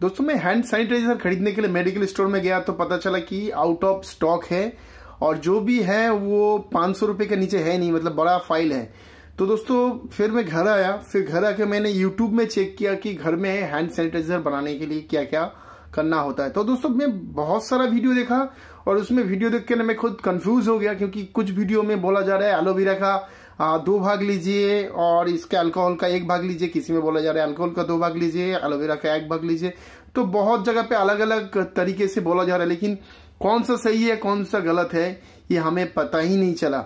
दोस्तों, मैं hand sanitiser खरीदने के लिए मेडिकल स्टोर में गया तो पता चला कि आउट ऑफ़ स्टॉक है और जो भी है वो पाँच सौ रुपए के नीचे है नहीं मतलब बड़ा फ़ाइल है। तो दोस्तों, फिर मैं घर आया, फिर घर आके मैंने यूट्यूब में चेक किया कि घर में हैंड सैनिटाइजर बनाने के लिए क्या क्या करना होता है। तो दोस्तों, मैं बहुत सारा वीडियो देखा और उसमें वीडियो देख के ना मैं खुद कंफ्यूज हो गया क्योंकि कुछ वीडियो में बोला जा रहा है एलोवेरा का दो भाग लीजिए और इसके अल्कोहल का एक भाग लीजिए, किसी में बोला जा रहा है अल्कोहल का दो भाग लीजिए एलोवेरा का एक भाग लीजिए। तो बहुत जगह पे अलग अलग तरीके से बोला जा रहा है, लेकिन कौन सा सही है, कौन सा गलत है, ये हमें पता ही नहीं चला।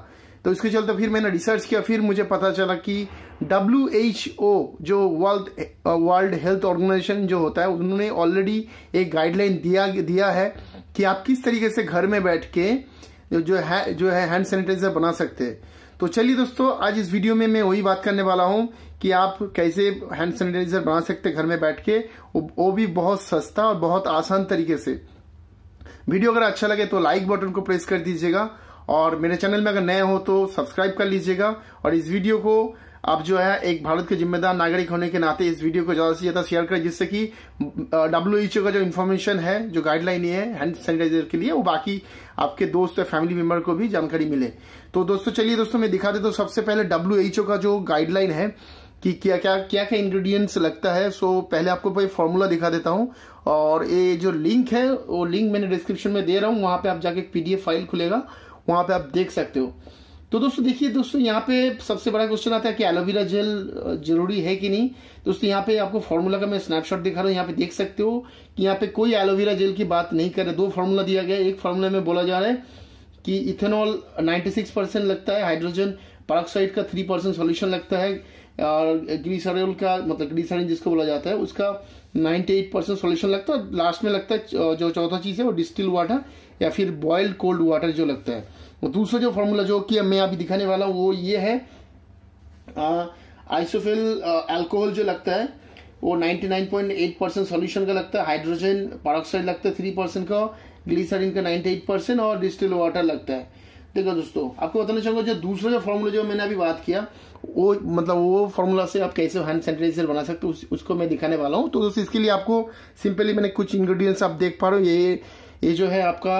तो इसके चलते फिर मैंने रिसर्च किया, फिर मुझे पता चला कि डब्ल्यू एच ओ जो वर्ल्ड वर्ल्ड हेल्थ ऑर्गेनाइजेशन जो होता है, उन्होंने ऑलरेडी एक गाइडलाइन दिया दिया है कि आप किस तरीके से घर में बैठ के जो है जो है हैंड सैनिटाइजर बना सकते हैं। तो चलिए दोस्तों, आज इस वीडियो में मैं वही बात करने वाला हूँ कि आप कैसे हैंड सैनिटाइजर बना सकते घर में बैठ के। वो भी बहुत सस्ता और बहुत आसान तरीके से। वीडियो अगर अच्छा लगे तो लाइक बटन को प्रेस कर दीजिएगा और मेरे चैनल में अगर नए हो तो सब्सक्राइब कर लीजिएगा और इस वीडियो को आप जो है एक भारत के जिम्मेदार नागरिक होने के नाते इस वीडियो को ज़्यादा से ज़्यादा शेयर करें, जिससे कि डब्ल्यूएचओ का जो इन्फॉर्मेशन है, जो गाइडलाइन है हैंड सैनिटाइजर के लिए, वो बाकी आपके दोस्त या फैमिली मेंबर को भी जानकारी मिले। तो दोस्तों, चलिए दोस्तों, मैं दिखा देता हूँ, सबसे पहले डब्ल्यू का जो गाइडलाइन है, कि क्या क्या क्या क्या इंग्रेडिएंट्स लगता है सो पहले आपको भाई फॉर्मूला दिखा देता हूँ, और ये जो लिंक है, वो लिंक मैंने डिस्क्रिप्शन में दे रहा हूँ, वहाँ पे आप जाके पीडीएफ फ़ाइल खुलेगा, वहाँ पे आप देख सकते हो। तो दोस्तों देखिए, दोस्तों यहाँ पे सबसे बड़ा क्वेश्चन आता है कि एलोवेरा जेल ज़रूरी है कि नहीं? दोस्तों यहाँ पे आपको फॉर्मूला का मैं स्नैपशॉट दिखा रहा हूँ। यहाँ पे देख सकते हो कि यहाँ पे कोई एलोवेरा जेल की बात नहीं कर रहे। दो फॉर्मूला दिया गया एक फॉर्मूला में बोला जा रहा है कि इथेनॉल 96 परसेंट लगता है हाइड्रोजन पारोक्साइड का थ्री परसेंट सोल्यूशन लगता है। और ग्रीसरेल का मतलब ग्रीसरिन जिसको बोला जाता है, उसका 98 परसेंट सोल्यूशन लगता है। लास्ट में लगता है जो चौथा चीज़ है, वो डिस्टिल वाटर या फिर बॉइल्ड कोल्ड वाटर जो लगता है। वो दूसरा जो फॉर्मूला जो कि मैं अभी दिखाने वाला हूँ, वो ये है आइसोफिल अल्कोहल जो लगता है, वो 99.8 परसेंट सोल्यूशन का लगता है। हाइड्रोजन पॉक्साइड लगता है थ्री परसेंट का ग्लीसरीन का 98 परसेंट और डिस्टिल वाटर लगता है। देखो दोस्तों आपको बताना चाहूँगा जो दूसरा जो फॉर्मूला जो मैंने अभी बात किया वो मतलब वो फॉर्मूला से आप कैसे हैंड सैनिटाइजर बना सकते हो उस, उसको मैं दिखाने वाला हूँ। तो दोस्तों इसके लिए आपको सिंपली मैंने कुछ इंग्रेडिएंट्स आप देख पा रहे हो। ये ये जो है आपका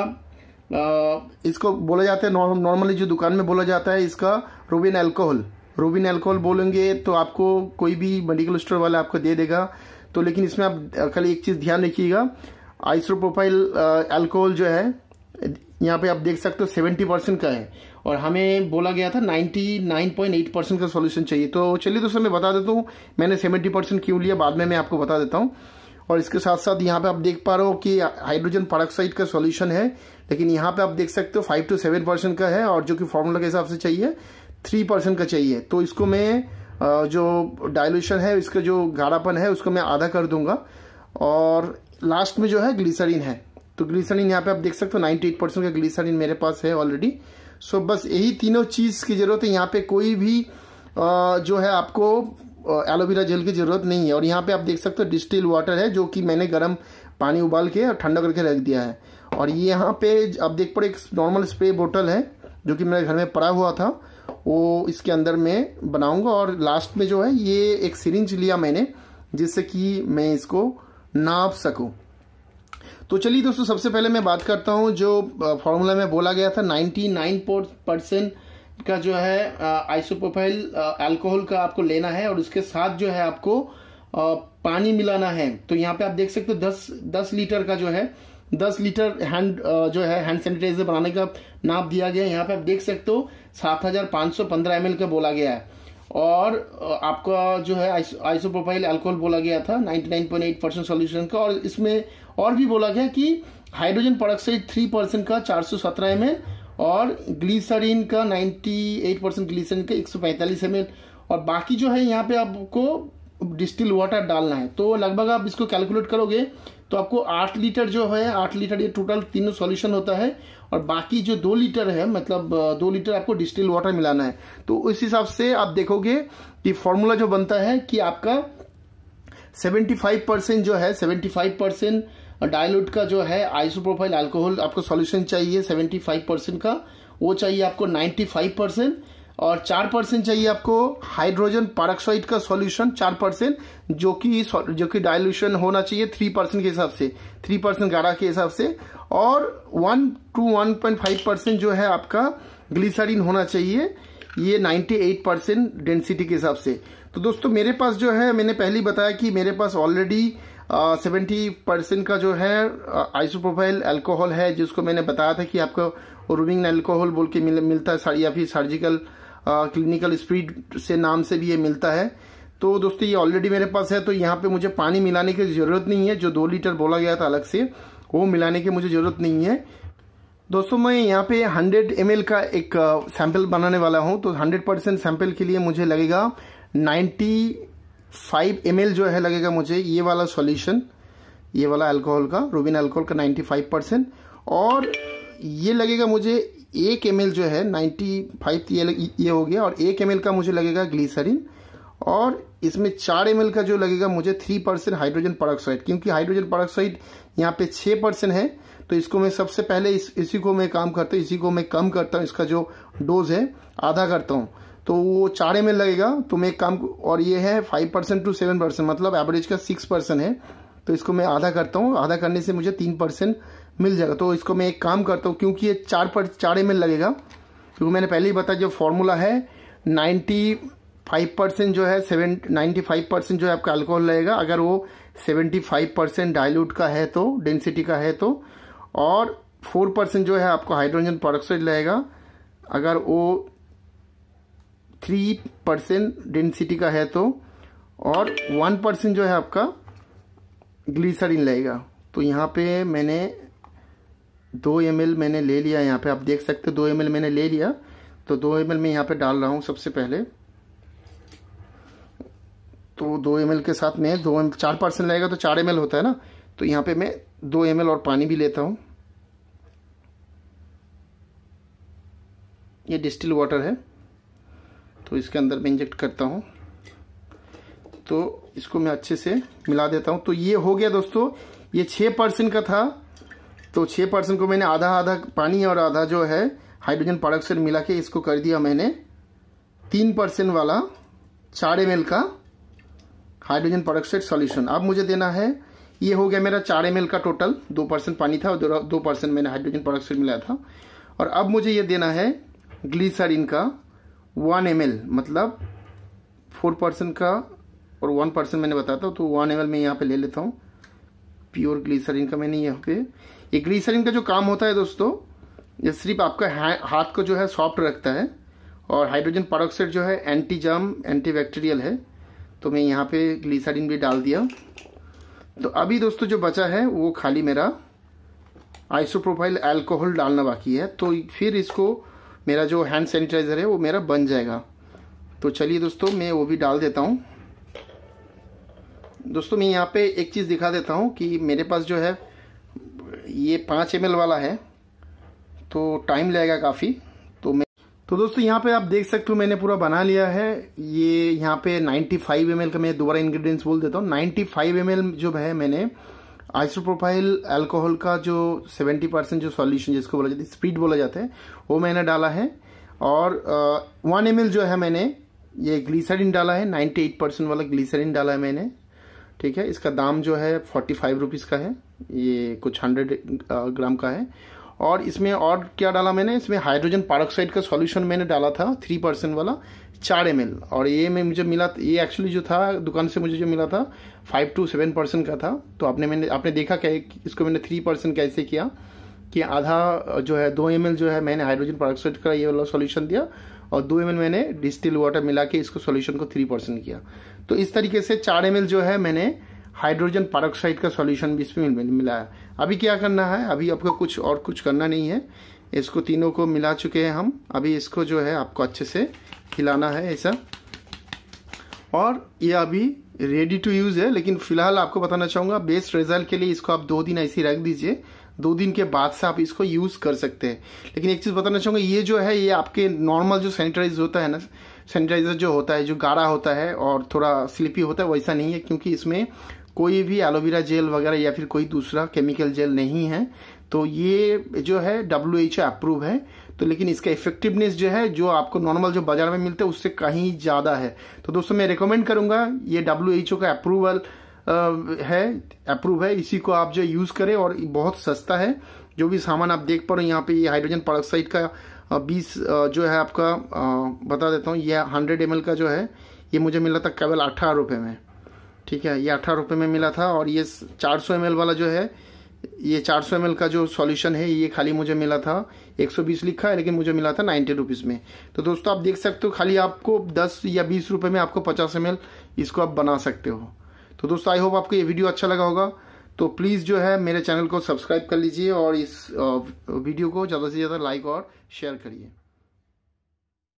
आ, इसको बोला जाता है नॉर्मली जो दुकान में बोला जाता है इसका रूबिन एल्कोहल रूबिन एल्कोहल बोलेंगे तो आपको कोई भी मेडिकल स्टोर वाला आपको दे देगा। तो लेकिन इसमें आप खाली एक चीज़ ध्यान रखिएगा आइसोप्रोपाइल एल्कोहल जो है यहाँ पे आप देख सकते हो सेवेंटी परसेंट का है। और हमें बोला गया था ninety nine point eight percent का सॉल्यूशन चाहिए। तो चलिए दोस्तों, मैं बता देता हूँ, मैंने सेवेंटी परसेंट क्यों लिया, बाद में मैं आपको बता देता हूँ। और इसके साथ साथ यहाँ पे आप देख पा रहे हो कि हाइड्रोजन पराक्साइड का सॉल्यूशन है, लेकिन यहाँ पे आप देख सकते हो फाइव टू सेवन परसेंट का है, और जो कि फॉर्मूला के हिसाब से चाहिए, थ्री परसेंट का चाहिए। तो इसको मैं जो डायलूशन है, इसका जो गाढ़ापन है, उसको मैं आधा कर दूँगा। और लास्ट में जो है ग्लीसरीन है। तो ग्लीसरीन यहाँ पे आप देख सकते हो 98 परसेंट का ग्लीसरीन मेरे पास है ऑलरेडी सो बस यही तीनों चीज़ की ज़रूरत है। यहाँ पे कोई भी जो है आपको एलोवेरा जेल की ज़रूरत नहीं है। और यहाँ पे आप देख सकते हो डिस्टिल वाटर है, जो कि मैंने गर्म पानी उबाल के और ठंडा करके रख दिया है। और ये यहाँ पे आप देख पड़े, एक नॉर्मल स्प्रे बोतल है, जो कि मेरे घर में पड़ा हुआ था। वो इसके अंदर में बनाऊँगा। और लास्ट में जो है, ये एक सिरिंज लिया मैंने, जिससे कि मैं इसको नाप सकूँ। तो चलिए दोस्तों सबसे पहले मैं बात करता हूँ जो फॉर्मूला में बोला गया था 99 परसेंट का जो है आइसोप्रोफाइल अल्कोहल का आपको लेना है और उसके साथ जो है आपको आ, पानी मिलाना है। तो यहाँ पे आप देख सकते हो दस दस लीटर का जो है दस लीटर हैंड जो है हैंड सैनिटाइजर बनाने का नाप दिया गया है। यहाँ पे आप देख सकते हो सात हज़ार पाँच सौ पंद्रह एम का बोला गया है। और आपका जो है आइसोप्रोपाइल अल्कोहल बोला गया था 99.8 परसेंट सोल्यूशन का, और इसमें और भी बोला गया कि हाइड्रोजन प्रोडक्साइड थ्री परसेंट का चार सौ एम और ग्लीसरीन का 98 परसेंट ग्लीसरीन का एक सौ और बाकी जो है यहाँ पे आपको डिस्टिल वाटर डालना है। तो लगभग आप इसको कैलकुलेट करोगे तो आपको आठ लीटर जो है, आठ लीटर ये टोटल तीनों सॉल्यूशन होता है। और बाकी जो दो लीटर है मतलब दो लीटर आपको डिस्टिल वाटर मिलाना है। तो उस हिसाब से आप देखोगे कि फॉर्मूला जो बनता है कि आपका 75 परसेंट जो है 75 परसेंट डायलूट का जो है आइसोप्रोफाइल अल्कोहल आपको सॉल्यूशन चाहिए। 75 परसेंट का, वो चाहिए आपको 95 परसेंट। और चार परसेंट चाहिए आपको हाइड्रोजन पारक्साइड का सॉल्यूशन चार परसेंट जो कि जो कि डाइल्यूशन होना चाहिए थ्री परसेंट के हिसाब से थ्री परसेंट गाढ़ा के हिसाब से, और one to one point five percent जो है आपका ग्लिसरीन होना चाहिए, ये नाइन्टी एट परसेंट डेंसिटी के हिसाब से। तो दोस्तों, मेरे पास जो है, मैंने पहले बताया कि मेरे पास ऑलरेडी सेवेंटी परसेंट का जो है आइसोप्रोफाइल अल्कोहल है जिसको मैंने बताया था कि आपको रूबिंग अल्कोहल बोल के मिल, मिलता है या फिर सर्जिकल क्लिनिकल स्पीड से नाम से भी ये मिलता है। तो दोस्तों ये ऑलरेडी मेरे पास है तो यहाँ पे मुझे पानी मिलाने की ज़रूरत नहीं है जो दो लीटर बोला गया था अलग से वो मिलाने की मुझे ज़रूरत नहीं है। दोस्तों मैं यहाँ पे 100 एम का एक सैंपल बनाने वाला हूँ तो 100 परसेंट सैंपल के लिए मुझे लगेगा 95 एम जो है लगेगा मुझे, ये वाला सॉल्यूशन ये वाला अल्कोहल का रूबिन अल्कोहल का 95 परसेंट और ये लगेगा मुझे एक एम जो है 95 ये ये हो गया और एक एम का मुझे लगेगा ग्लीसरीन और इसमें चार एमएल का जो लगेगा मुझे थ्री परसेंट हाइड्रोजन परोक्साइड क्योंकि हाइड्रोजन परोक्साइड यहाँ पे छह परसेंट है तो इसको मैं सबसे पहले इस, इसी को मैं काम करता हूँ, इसी को मैं कम करता हूँ, इसका जो डोज है, आधा करता हूँ। तो वो चार एम लगेगा। तो मैं एक काम और ये है five percent to seven percent मतलब एवरेज का सिक्स परसेंट है। तो इसको मैं आधा करता हूँ। आधा करने से मुझे तीन परसेंट मिल जाएगा। तो इसको मैं एक काम करता हूँ, क्योंकि ये चार पर, चार एम लगेगा। क्योंकि मैंने पहले ही बताया, जो फॉर्मूला है नाइन्टी फाइव परसेंट जो है सेवन नाइन्टी फाइव परसेंट जो है आपका अल्कोहल लगेगा। अगर वो सेवेंटी फाइव परसेंट का है तो डेंसिटी का है तो और फोर परसेंट जो है आपको हाइड्रोजन परोक्साइड लगेगा। अगर वो थ्री परसेंट डेंसिटी का है तो और वन परसेंट जो है आपका ग्लीसरीन लगेगा तो यहाँ पे मैंने दो एम मैंने ले लिया, यहाँ पे आप देख सकते हो, दो एम मैंने ले लिया। तो दो एम मैं यहाँ पे डाल रहा हूँ सबसे पहले। तो दो एम के साथ में दो एम चार परसेंट लगेगा तो चार एम होता है ना? तो यहाँ पे मैं दो एम और पानी भी लेता हूँ। ये डिस्टिल वाटर है। तो इसके अंदर मैं इंजेक्ट करता हूँ। तो इसको मैं अच्छे से मिला देता हूँ। तो ये हो गया दोस्तों, ये छः परसेंट का था। तो छः परसेंट को मैंने आधा आधा पानी और आधा जो है हाइड्रोजन प्रोडक्शन मिला के इसको कर दिया मैंने। तीन परसेंट वाला चार एम का हाइड्रोजन प्रोडक्साइड सॉल्यूशन अब मुझे देना है, ये हो गया मेरा चार एम का टोटल दो परसेंट पानी था और दो परसेंट मैंने हाइड्रोजन प्रोडक्साइड मिलाया था। और अब मुझे ये देना है ग्लीसरीन का वन एम मतलब फोर परसेंट का और वन परसेंट मैंने बताया था तो वन एम मैं यहाँ पे ले लेता हूँ। प्योर ग्लीसरीन का मैंने यहाँ पे। ये ग्लीसरीन का जो काम होता है दोस्तों, ये सिर्फ़ आपका हाथ को जो है सॉफ्ट रखता है और हाइड्रोजन परोक्साइड जो है एंटी जर्म एंटी बैक्टीरियल है तो मैं यहाँ पे ग्लीसरीन भी डाल दिया। तो अभी दोस्तों जो बचा है, वो खाली मेरा आइसोप्रोफाइल अल्कोहल डालना बाकी है तो फिर इसको मेरा जो हैंड सैनिटाइजर है, वो मेरा बन जाएगा। तो चलिए दोस्तों, मैं वो भी डाल देता हूँ। दोस्तों, मैं यहाँ पे एक चीज़ दिखा देता हूँ कि मेरे पास जो है, ये पाँच एम वाला है। तो टाइम लगेगा काफ़ी। तो मैं तो दोस्तों, यहाँ पे आप देख सकते हो, मैंने पूरा बना लिया है। ये यहाँ पे 95 फाइव का मैं दोबारा इंग्रेडिएंट्स बोल देता हूँ। 95 फाइव जो है मैंने आइसोप्रोफाइल अल्कोहल का जो 70 परसेंट जो सॉल्यूशन जिसको बोला जाता है स्पीड बोला जाता है, वो मैंने डाला है। और वन एम जो है मैंने, ये ग्लीसरीन डाला है 98 परसेंट वाला ग्लीसरीन डाला है मैंने। ठीक है, इसका दाम जो है फोर्टी फाइव रुपीज़ का है। ये कुछ हंड्रेड ग्राम का है। और इसमें और क्या डाला मैंने? इसमें हाइड्रोजन पारोक्साइड का सॉल्यूशन मैंने डाला था थ्री परसेंट वाला। चार एम और ये में मुझे मिला ये एक्चुअली जो था, दुकान से मुझे जो मिला था फाइव टू सेवन परसेंट का था। तो आपने मैंने, आपने देखा क्या इसको मैंने थ्री परसेंट कैसे किया कि आधा जो है, दो एम जो है मैंने हाइड्रोजन परोक्साइड का ये वाला सॉल्यूशन दिया और दो एम मैंने डिस्टिल वाटर मिला के इसको सोल्यूशन को थ्री परसेंट किया। तो इस तरीके से चार एम जो है मैंने हाइड्रोजन परोक्साइड का सॉल्यूशन भी इसमें मिलाया अभी क्या करना है? अभी आपको कुछ और कुछ करना नहीं है। इसको तीनों को मिला चुके हैं हम। अभी इसको जो है आपको अच्छे से खिलाना है ऐसा। और ये अभी रेडी टू यूज़ है, लेकिन फ़िलहाल आपको बताना चाहूँगा बेस्ट रिज़ल्ट के लिए इसको आप दो दिन ऐसे रख दीजिए। दो दिन के बाद से आप इसको यूज़ कर सकते हैं। लेकिन एक चीज़ बताना चाहूँगा, ये जो है, ये आपके नॉर्मल जो सैनिटाइज होता है ना सैनिटाइजर जो होता है, जो गाढ़ा होता है और थोड़ा स्लिपी होता है, वैसा नहीं है, क्योंकि इसमें कोई भी एलोवेरा जेल वगैरह या फिर कोई दूसरा केमिकल जेल नहीं है। तो ये जो है डब्ल्यू एच अप्रूव है। तो लेकिन इसका इफेक्टिवनेस जो है, जो आपको नॉर्मल जो बाज़ार में मिलता है, उससे कहीं ज़्यादा है। तो दोस्तों, मैं रिकमेंड करूँगा, ये डब्ल्यू एच ओ का अप्रूवल है अप्रूव है। इसी को आप जो यूज़ करें और बहुत सस्ता है। जो भी सामान आप देख पा रहे हो, यहाँ पे ये हाइड्रोजन परोक्साइड का बीस जो है आपका बता देता हूँ, ये हंड्रेड एम का जो है, ये मुझे मिला था केवल अठारह रुपये में। ठीक है, ये अठारह रुपये में मिला था और ये चार सौ वाला जो है ये 400 सौ का जो सॉल्यूशन है, ये खाली मुझे मिला था 120 लिखा है, लेकिन मुझे मिला था 90 रुपीज़ में। तो दोस्तों, आप देख सकते हो, खाली आपको 10 या 20 रुपए में आपको 50 एम इसको आप बना सकते हो। तो दोस्तों आई होप आपको ये वीडियो अच्छा लगा होगा। तो प्लीज़ जो है, मेरे चैनल को सब्सक्राइब कर लीजिए और इस वीडियो को ज़्यादा से ज़्यादा लाइक और शेयर करिए।